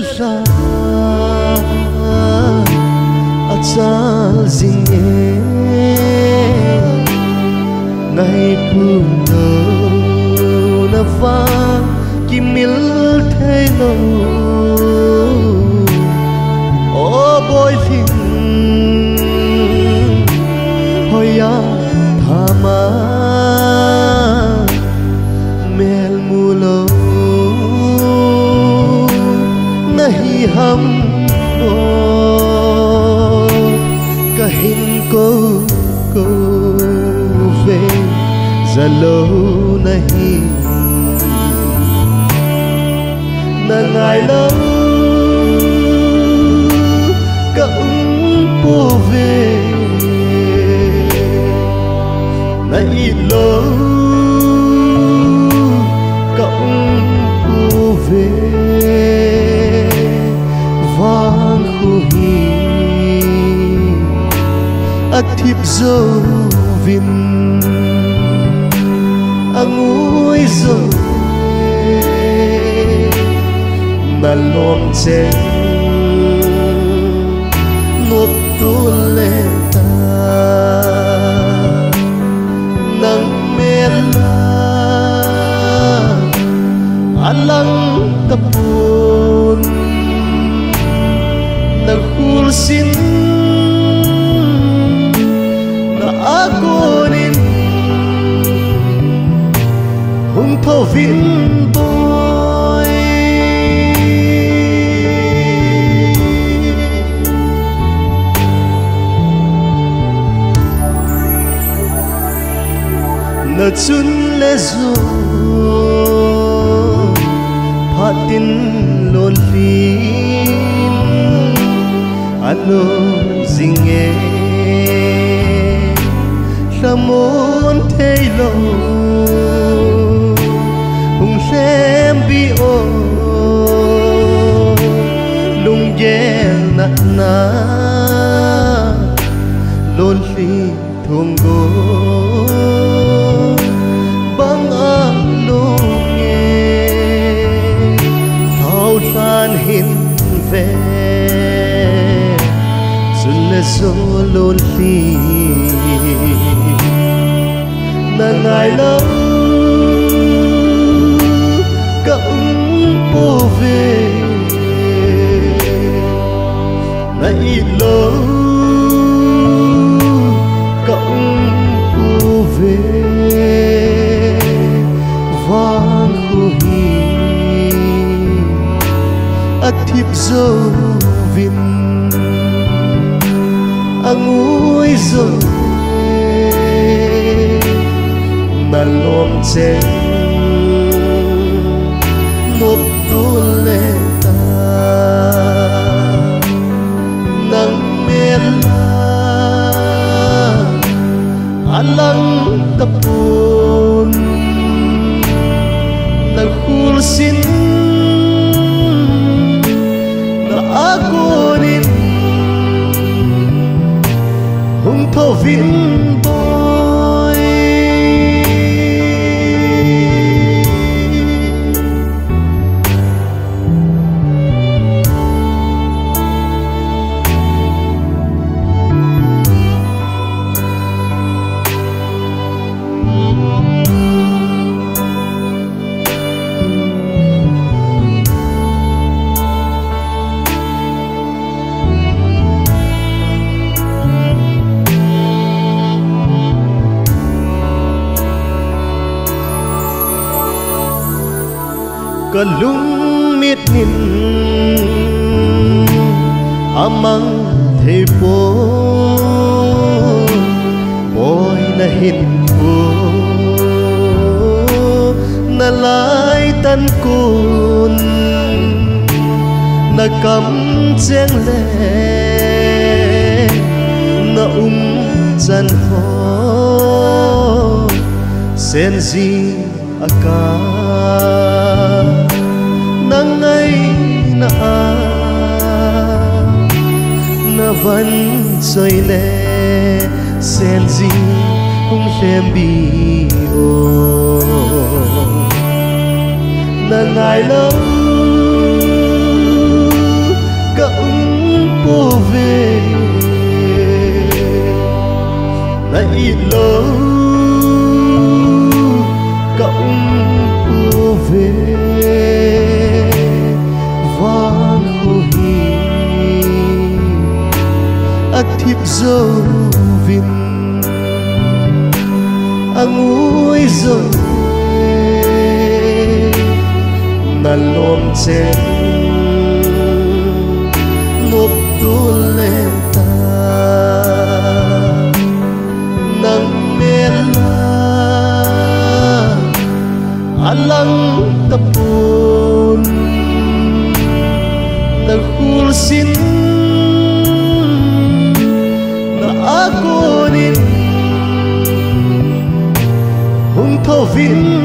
le la a chal zing nay pu na va kim mil thế no ô boy phim lâu nay. Na ngài lâu cậu po về. Nay lâu cậu po về. Vang khu hi dấu vĩnh ngũi rồi mà lòng trên một tu lệ ta. Nắng men la an lăng tập buồn nắng khul xin đã cô thổ vĩnh tôi nợ chun lê dù phát tin lôn phim alo dinh nghe. Là muốn thấy lâu bi o lung yen na na lon phi thong gỗ bang a lung nghe. Thao san hin ve xuân le so lon li na ngài lâu lâu cậu cô về vang khu hi athip zo vin angui zo mà lom chen một tu tô ouvindo. Ka lung mit nin amang thei po boy na hin po na lai tan kun na kam cheng le na um chan ho sen zi akan nó vẫn rơi lệ xen gì cũng xem bị ô là ngài lâu cõng cô về. Lại lâu dâu vin angui rồi mà lom chen feel.